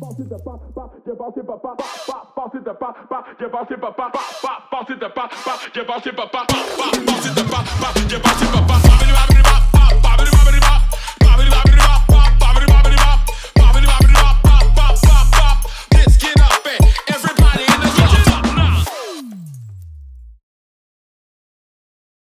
Passez de pas, pas, j'ai passé papa, pas, pas, passez de pas, pas, j'ai passé papa, pas, pas, passez de pas, pas, j'ai passé papa, pas, pas, passez